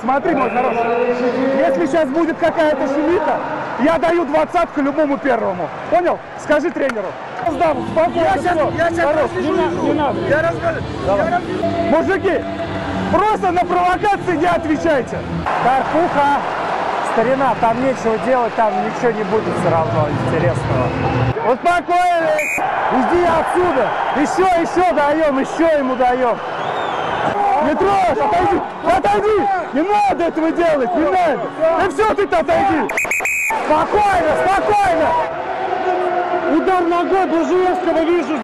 Смотри, мой хороший, если сейчас будет какая-то шумиха, я даю двадцатку любому первому. Понял? Скажи тренеру. Сдам, спокойно, Я сейчас, я сейчас Хорош, не, не надо. Я. Я расскажу. Мужики, просто на провокации не отвечайте. Карпуха, старина, там нечего делать, там ничего не будет все равно интересного. Успокоились! Иди отсюда! Еще, еще даем, еще ему даем! Трожь, отойди! Отойди! Не надо этого делать, не надо! И все, ты отойди! Спокойно, спокойно! Удар ногой Буржуевского вижу!